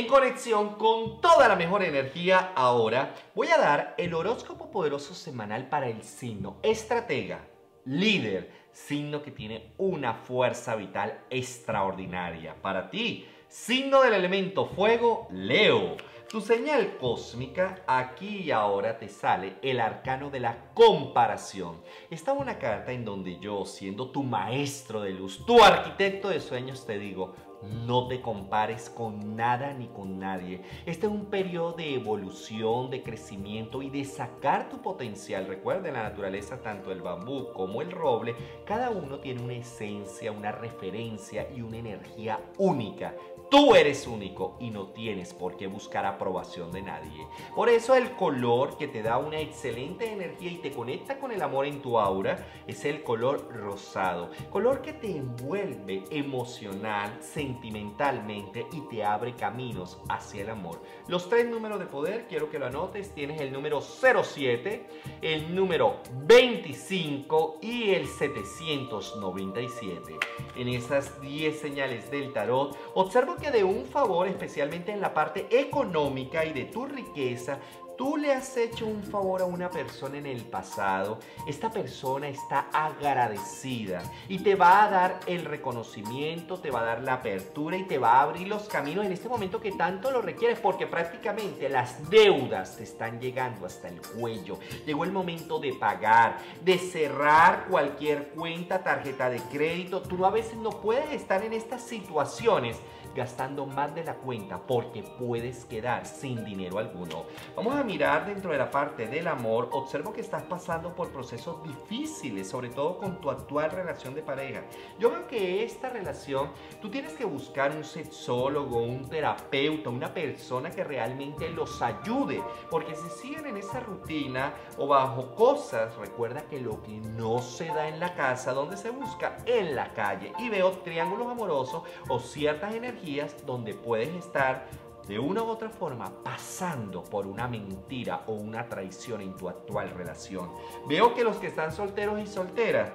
En conexión con toda la mejor energía, ahora voy a dar el horóscopo poderoso semanal para el signo estratega, líder, signo que tiene una fuerza vital extraordinaria. Para ti, signo del elemento fuego, Leo. Tu señal cósmica, aquí y ahora te sale el arcano de la comparación. Esta es una carta en donde yo, siendo tu maestro de luz, tu arquitecto de sueños, te digo, no te compares con nada ni con nadie. Este es un periodo de evolución, de crecimiento y de sacar tu potencial. Recuerda, en la naturaleza, tanto el bambú como el roble, cada uno tiene una esencia, una referencia y una energía única. Tú eres único y no tienes por qué buscar aprobación de nadie. Por eso el color que te da una excelente energía y te conecta con el amor en tu aura es el color rosado. Color que te envuelve emocional, sentimentalmente y te abre caminos hacia el amor. Los tres números de poder, quiero que lo anotes, tienes el número 07, el número 25 y el 797. En esas 10 señales del tarot, observo que de un favor, especialmente en la parte económica y de tu riqueza, tú le has hecho un favor a una persona en el pasado, esta persona está agradecida y te va a dar el reconocimiento, te va a dar la apertura y te va a abrir los caminos en este momento que tanto lo requieres porque prácticamente las deudas te están llegando hasta el cuello. Llegó el momento de pagar, de cerrar cualquier cuenta, tarjeta de crédito. Tú a veces no puedes estar en estas situaciones gastando más de la cuenta porque puedes quedar sin dinero alguno. Vamos a mirar dentro de la parte del amor. Observo que estás pasando por procesos difíciles, sobre todo con tu actual relación de pareja. Yo veo que esta relación tú tienes que buscar un sexólogo, un terapeuta, una persona que realmente los ayude, porque si siguen en esa rutina o bajo cosas, recuerda que lo que no se da en la casa, donde se busca? En la calle. Y veo triángulos amorosos o ciertas energías donde puedes estar de una u otra forma pasando por una mentira o una traición en tu actual relación. Veo que los que están solteros y solteras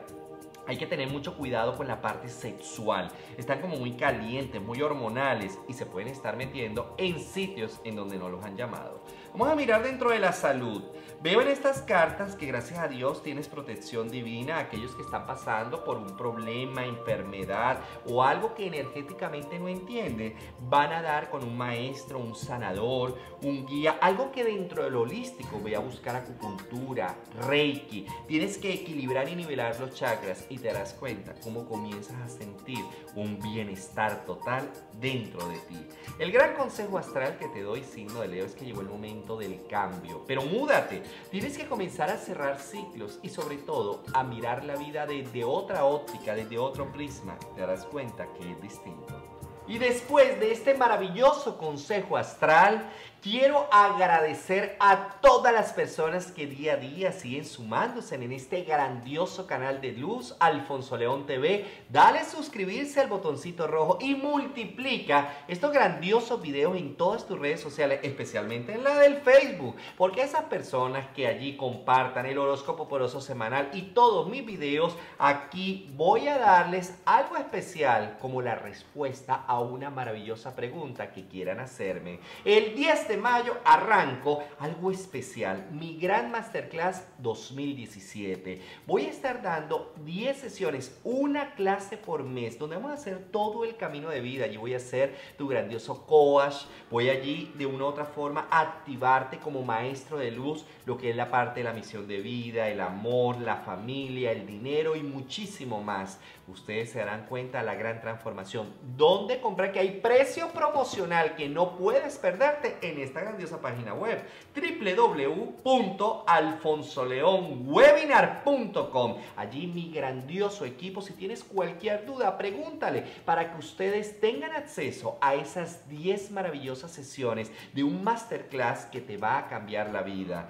hay que tener mucho cuidado con la parte sexual. Están como muy calientes, muy hormonales y se pueden estar metiendo en sitios en donde no los han llamado. Vamos a mirar dentro de la salud. Veo en estas cartas que gracias a Dios tienes protección divina. Aquellos que están pasando por un problema, enfermedad o algo que energéticamente no entienden, van a dar con un maestro, un sanador, un guía, algo que dentro del holístico voy a buscar acupuntura, reiki. Tienes que equilibrar y nivelar los chakras y te das cuenta cómo comienzas a sentir un bienestar total dentro de ti. El gran consejo astral que te doy, signo de Leo, es que llegó el momento del cambio. Pero múdate, tienes que comenzar a cerrar ciclos y sobre todo a mirar la vida desde otra óptica, desde otro prisma. Te darás cuenta que es distinto. Y después de este maravilloso consejo astral, quiero agradecer a todas las personas que día a día siguen sumándose en este grandioso canal de luz, Alfonso León TV. Dale suscribirse al botoncito rojo y multiplica estos grandiosos videos en todas tus redes sociales, especialmente en la del Facebook, porque esas personas que allí compartan el horóscopo poroso semanal y todos mis videos, aquí voy a darles algo especial como la respuesta a una maravillosa pregunta que quieran hacerme. El 10 de mayo arranco algo especial, mi gran masterclass 2017. Voy a estar dando 10 sesiones, una clase por mes, donde vamos a hacer todo el camino de vida. Allí voy a hacer tu grandioso coach, voy allí de una u otra forma a activarte como maestro de luz, lo que es la parte de la misión de vida, el amor, la familia, el dinero y muchísimo más. Ustedes se darán cuenta de la gran transformación. ¿Dónde comprar que hay precio promocional que no puedes perderte en esta grandiosa página web www.alfonsoleonwebinar.com allí mi grandioso equipo si tienes cualquier duda pregúntale para que ustedes tengan acceso a esas 10 maravillosas sesiones de un masterclass que te va a cambiar la vida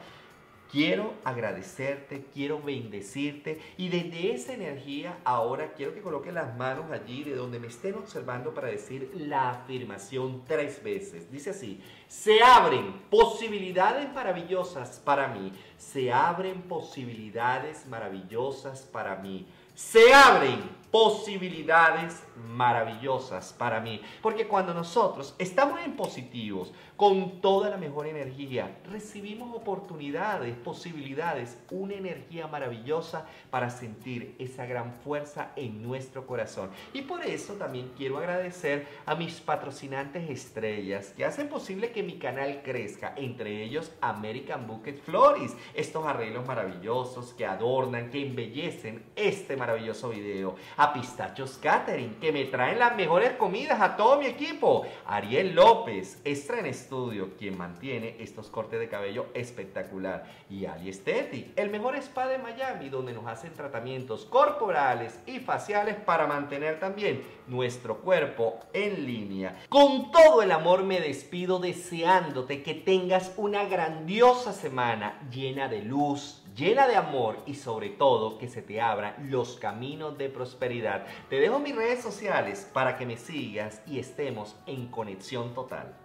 Quiero agradecerte, quiero bendecirte y desde esa energía ahora quiero que coloque las manos allí de donde me estén observando para decir la afirmación tres veces. Dice así, se abren posibilidades maravillosas para mí, se abren posibilidades maravillosas para mí, se abren posibilidades maravillosas para mí. Porque cuando nosotros estamos en positivos, con toda la mejor energía, recibimos oportunidades, posibilidades, una energía maravillosa para sentir esa gran fuerza en nuestro corazón. Y por eso también quiero agradecer a mis patrocinantes estrellas que hacen posible que mi canal crezca, entre ellos American Bucket Flores, estos arreglos maravillosos que adornan, que embellecen este maravilloso video a Pistachos Catering, que me traen las mejores comidas a todo mi equipo. Ariel López, Extra en Estudio, quien mantiene estos cortes de cabello espectacular. Y Ali Aesthetic, el mejor spa de Miami, donde nos hacen tratamientos corporales y faciales para mantener también nuestro cuerpo en línea. Con todo el amor me despido deseándote que tengas una grandiosa semana llena de luz, llena de amor y sobre todo que se te abran los caminos de prosperidad. Te dejo mis redes sociales para que me sigas y estemos en conexión total.